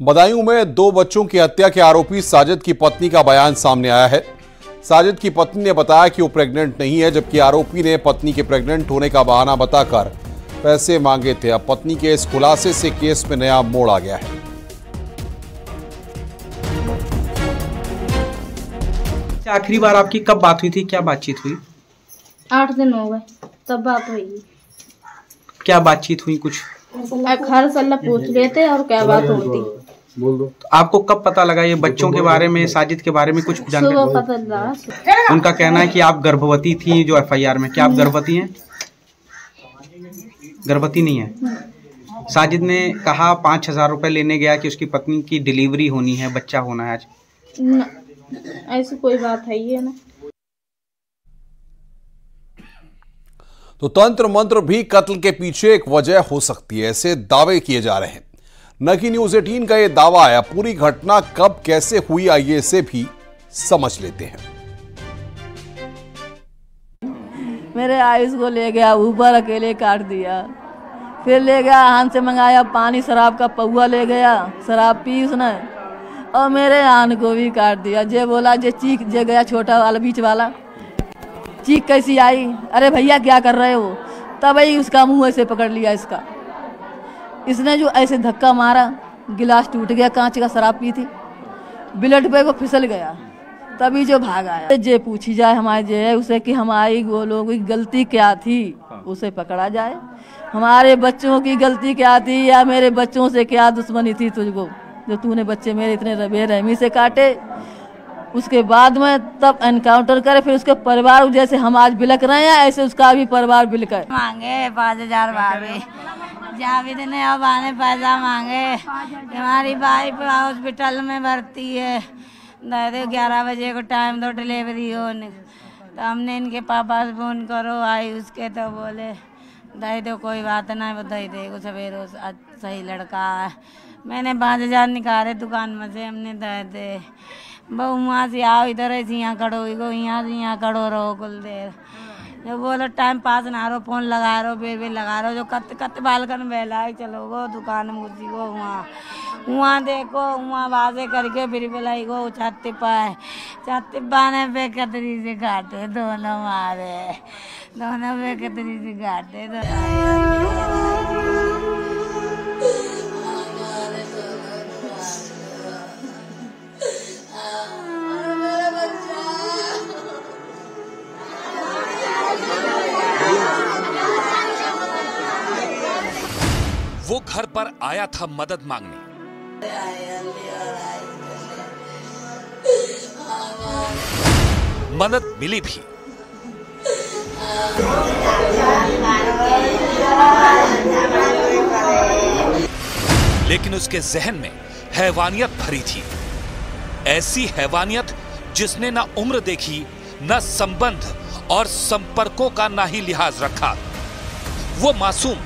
बदायूं में दो बच्चों की हत्या के आरोपी साजिद की पत्नी का बयान सामने आया है। साजिद की पत्नी ने बताया कि वो प्रेग्नेंट नहीं है जबकि आरोपी ने पत्नी के प्रेग्नेंट होने का बहाना बताकर पैसे मांगे थे। अब पत्नी के इस खुलासे से केस में नया मोड़ आ गया है। आखिरी बार आपकी कब बात हुई थी? क्या बातचीत हुई? आठ दिन हो गए तब बात हुई। क्या बातचीत हुई कुछ? हर सल्ला पूछ रहे थे और क्या बात हुई थी तो आपको कब पता लगा ये बच्चों के बारे में साजिद के बारे में कुछ जानकारी? पता लगा। उनका कहना है कि आप गर्भवती थी जो एफआईआर में। क्या आप गर्भवती हैं? गर्भवती नहीं है। साजिद ने कहा पाँच हज़ार रुपये लेने गया कि उसकी पत्नी की डिलीवरी होनी है बच्चा होना है आज। ऐसी कोई बात है है ना। तो तंत्र मंत्र भी कत्ल के पीछे एक वजह हो सकती है ऐसे दावे किए जा रहे हैं। न कि न्यूज़ एटीन का यह दावा आया, पूरी घटना कब, कैसे हुई, आइए इसे भी समझ लेते हैं। मेरे आयुष को ले गया ऊपर अकेले काट दिया। फिर ले गया, हाथ से मंगाया, पानी शराब का पौआ ले गया, शराब पी उसने और मेरे आन को भी काट दिया। जे बोला, जे चीख, जे गया छोटा वाला, बीच वाला। चीख कैसी आई? अरे भैया, क्या कर रहे हो? तब ही उसका मुँह ऐसे पकड़ लिया इसका। इसने जो ऐसे धक्का मारा गिलास टूट गया कांच का शराब पी थी। बिलट पे वो फिसल गया। तभी जो भाग आया। जे पूछी जाए हमारे जे उसे कि हमारी वो लोगों की गलती क्या थी? उसे पकड़ा जाए। हमारे बच्चों की गलती क्या थी या मेरे बच्चों से क्या दुश्मनी थी तुझको? जो तूने बच्चे मेरे इतने बेरहमी से काटे। उसके बाद में तब एनकाउंटर करे फिर उसके परिवार जैसे हम आज बिलक रहे हैं ऐसे उसका भी परिवार बिलक है। मांगे पाँच हज़ार भाभी। जावेद ने अब आने पैसा मांगे। हमारी वाइफ हॉस्पिटल में भर्ती है। दादे ग्यारह बजे को टाइम दो डिलीवरी हो तो हमने इनके पापा से फ़ोन करो, आई उसके तो बोले दे दो, कोई बात नहीं वो दे देगा सवेरे सही लड़का है। मैंने पाँच हज़ार निकाले दुकान में से, हमने दे दे। बहु, वहाँ से आओ, इधर ऐसे यहाँ खड़ो इको यहाँ से यहाँ खड़ो रहो कुल देर। बोलो टाइम पास ना रहो फ़ोन लगा रहो बेर बेर लगा रहो, जो कत कत बालकन बेला चलो गो दुकान मुझी गो वहाँ वहाँ देखो, वहाँ बाजे करके फिर बेलाई गो छाती पाए छाती पाने पे कतरी से घाटे दोनों मारे, दोनों पे कतरी से काटे वो घर पर आया था मदद मांगने। मदद मिली भी। लेकिन उसके जहन में हैवानियत भरी थी। ऐसी हैवानियत जिसने ना उम्र देखी, न संबंध और संपर्कों का ना ही लिहाज रखा। वो मासूम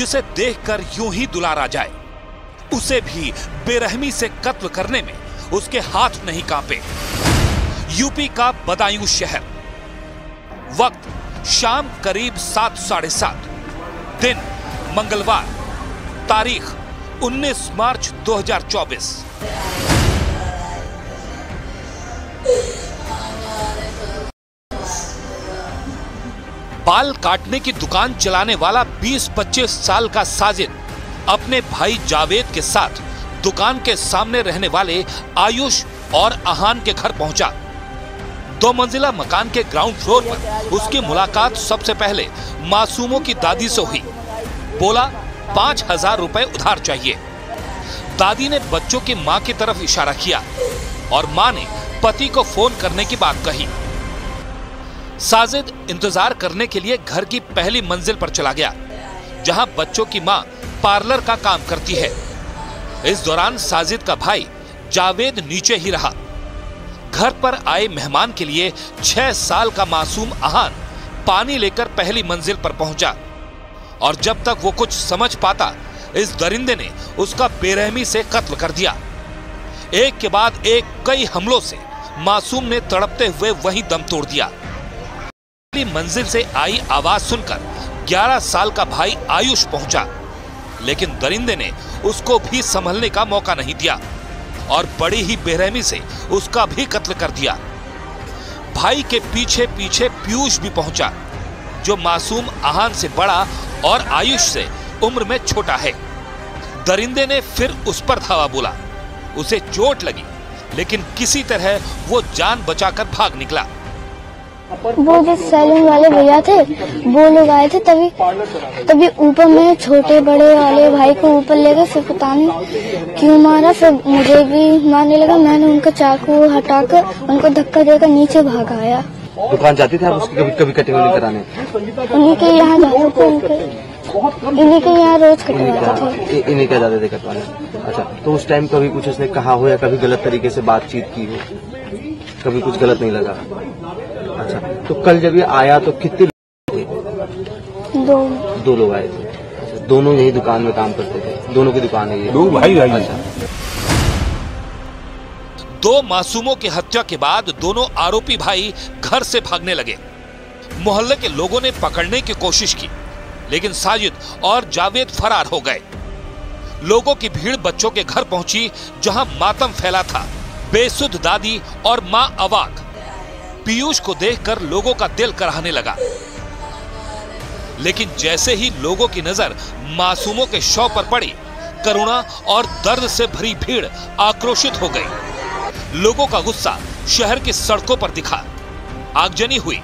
जिसे देखकर यूँ ही दुलारा जाए। उसे भी बेरहमी से कत्ल करने में उसके हाथ नहीं कांपे। यूपी का बदायूं शहर। वक्त शाम करीब सात, साढ़े सात। दिन मंगलवार। तारीख 19 मार्च 2024 बाल काटने की दुकान चलाने वाला 20-25 साल का साजिद, अपने भाई जावेद के साथ दुकान के सामने रहने वाले आयुष और आहान के घर पहुँचा। दो मंजिला मकान के ग्राउंड फ्लोर पर उसकी मुलाकात सबसे पहले मासूमों की दादी से हुई। बोला, पाँच हज़ार रुपए उधार चाहिए। दादी ने बच्चों की माँ की तरफ़ इशारा किया और माँ ने पति को फ़ोन करने की बात कही। साजिद इंतज़ार करने के लिए घर की पहली मंजिल पर चला गया, जहाँ बच्चों की माँ पार्लर का काम करती है। इस दौरान साजिद का भाई जावेद नीचे ही रहा। घर पर आए मेहमान के लिए छह साल का मासूम आहान पानी लेकर पहली मंजिल पर पहुँचा और जब तक वो कुछ समझ पाता, इस दरिंदे ने उसका बेरहमी से कत्ल कर दिया। एक के बाद एक कई हमलों से मासूम ने तड़पते हुए वहीं दम तोड़ दिया। मंजिल से आई आवाज़ सुनकर 11 साल का भाई आयुष पहुँचा। लेकिन दरिंदे ने उसको भी संभलने का मौका नहीं दिया और बड़ी ही बेरहमी से उसका भी कत्ल कर दिया। भाई के पीछे पीछे पीयूष भी पहुँचा, जो मासूम आहान से बड़ा और आयुष से उम्र में छोटा है। दरिंदे ने फिर उस पर धावा बोला। उसे चोट लगी, लेकिन किसी तरह वो जान बचाकर भाग निकला। वो जो सैलून वाले भैया थे वो लोग आए थे तभी तभी ऊपर में छोटे बड़े वाले भाई को ऊपर ले गए फिर पता नहीं क्यों मारा फिर मुझे भी मारने लगा। मैंने उनका चाकू हटाकर उनको धक्का देकर नीचे भाग आया। दुकान जाती थे आप उसकी कभी कभी कटिंग कराने? उन्हीं के यहाँ जाते थे इन्हीं के यहाँ रोज कटवाते थे। इन्हीं क्या जाते थे कटवाने। अच्छा तो उस टाइम कभी कुछ उसने कहा हो या कभी गलत तरीके से बातचीत की हो? कभी कुछ गलत नहीं लगा? अच्छा तो कल जब ये आया तो कितने लोग थे? दो। दो लोग आए थे। अच्छा, दोनों यही दुकान में काम करते थे? दोनों की दुकान है ये? दो भाई भाई अच्छा। दो मासूमों की हत्या के बाद दोनों आरोपी भाई घर से भागने लगे। मोहल्ले के लोगों ने पकड़ने की कोशिश की लेकिन साजिद और जावेद फरार हो गए। लोगों की भीड़ बच्चों के घर पहुँची जहाँ मातम फैला था। बेसुध दादी और माँ अवाक। पीयूष को देखकर लोगों का दिल कराहने लगा। लेकिन जैसे ही लोगों की नज़र मासूमों के शव पर पड़ी, करुणा और दर्द से भरी भीड़ आक्रोशित हो गई। लोगों का गुस्सा शहर की सड़कों पर दिखा। आगजनी हुई,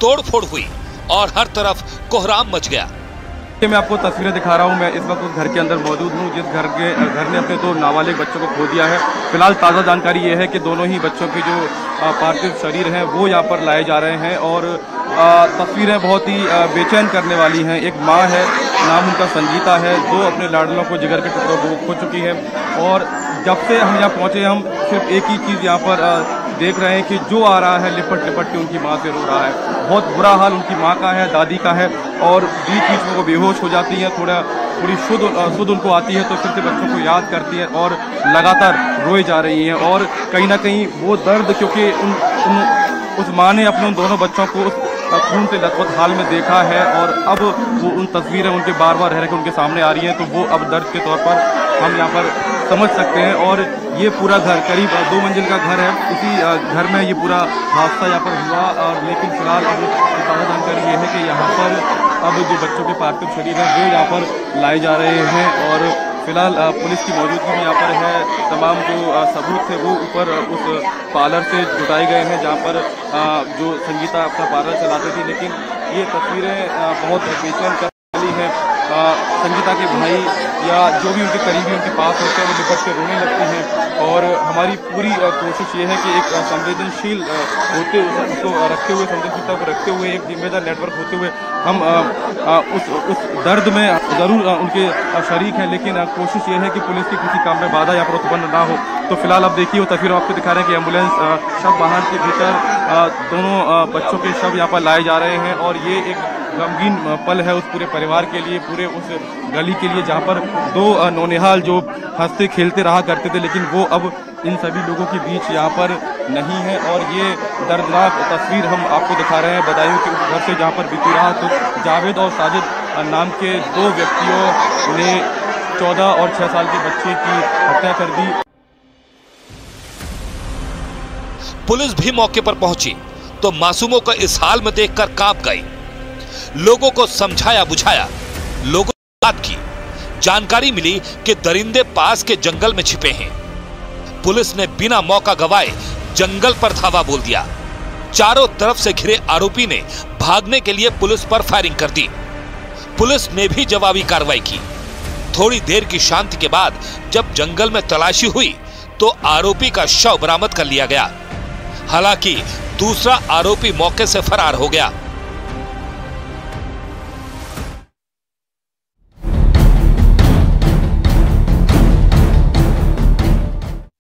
तोड़फोड़ हुई और हर तरफ़ कोहराम मच गया। मैं आपको तस्वीरें दिखा रहा हूँ। मैं इस वक्त उस घर के अंदर मौजूद हूँ, जिस घर के, घर ने अपने दो नाबालिग बच्चों को खो दिया है। फ़िलहाल ताज़ा जानकारी ये है कि दोनों ही बच्चों के जो पार्थिव शरीर हैं, वो यहाँ पर लाए जा रहे हैं और तस्वीरें बहुत ही बेचैन करने वाली हैं। एक माँ है, नाम उनका संगीता है जो अपने लाडलों को जिगर के टुकड़ों को खो चुकी है। और जब से हम यहाँ पहुँचे, हम सिर्फ़ एक ही चीज़ यहाँ पर देख रहे हैं कि जो आ रहा है लिपट लिपट के उनकी माँ से रो रहा है। बहुत बुरा हाल उनकी माँ का है दादी का है और बीच बीच में वो बेहोश हो जाती है थोड़ा थोड़ी शुद्ध शुद्ध उनको आती है तो फिर से बच्चों को याद करती है और लगातार रोए जा रही हैं और कहीं ना कहीं वो दर्द क्योंकि उन, उन उस माँ ने अपने उन दोनों बच्चों को उस खून से लथपथ हाल में देखा है और अब वो उन तस्वीरें उनके बार बार रह रह उनके सामने आ रही हैं तो वो अब दर्द के तौर पर हम यहाँ पर समझ सकते हैं और ये पूरा घर, करीब दो मंजिल का घर है। इसी घर में ये पूरा हादसा यहाँ पर हुआ और लेकिन फ़िलहाल अब ताज़ा जानकारी ये है कि यहाँ पर अब जो बच्चों के पार्थिव शरीर हैं, वो यहाँ पर लाए जा रहे हैं और फ़िलहाल पुलिस की मौजूदगी भी यहाँ पर है। तमाम जो सबूत थे वो ऊपर उस पार्लर से जुटाए गए हैं जहाँ पर जो संगीता अपना पार्लर चलाती थी। लेकिन ये तस्वीरें बहुत बेचैन कर वाली हैं। संगीता के भाई या जो भी उनके करीबी, उनके पास होते हैं, वो निपट के रोने लगते हैं। और हमारी पूरी कोशिश ये है कि एक संवेदनशील होते उसको रखते हुए, संवेदनशीलता को रखते हुए, एक जिम्मेदार नेटवर्क होते हुए हम उस उस दर्द में ज़रूर उनके शरीक हैं। लेकिन कोशिश ये है कि पुलिस की किसी काम में बाधा यहाँ पर उत्पन्न ना हो। तो फ़िलहाल आप देखिए वो तस्वीर आपको दिखा रहे हैं कि एंबुलेंस शव वाहन के भीतर दोनों बच्चों के शव यहाँ पर लाए जा रहे हैं। और ये एक गमगीन पल है उस पूरे परिवार के लिए, पूरे उस गली के लिए, जहाँ पर दो नौनिहाल जो हँसते खेलते रहा करते थे, लेकिन वो अब इन सभी लोगों के बीच यहाँ पर नहीं है। और ये दर्दनाक तस्वीर हम आपको दिखा रहे हैं। बदायूं के उस घर से जहाँ पर बीती रहा तो जावेद और साजिद नाम के दो व्यक्तियों ने चौदह और छः साल के बच्चे की हत्या कर दी। पुलिस भी मौके पर पहुँची तो मासूमों का इस हाल में देखकर काँप गई। लोगों को समझाया, बुझाया। लोगों बात की। जानकारी मिली कि दरिंदे पास के जंगल में छिपे हैं। पुलिस ने बिना मौका गवाए जंगल पर धावा बोल दिया। चारों तरफ़ से घिरे आरोपी ने भागने के लिए पुलिस पर फायरिंग कर दी। पुलिस ने भी जवाबी कार्रवाई की। थोड़ी देर की शांति के बाद जब जंगल में तलाशी हुई तो आरोपी का शव बरामद कर लिया गया। हालाँकि दूसरा आरोपी मौके से फरार हो गया।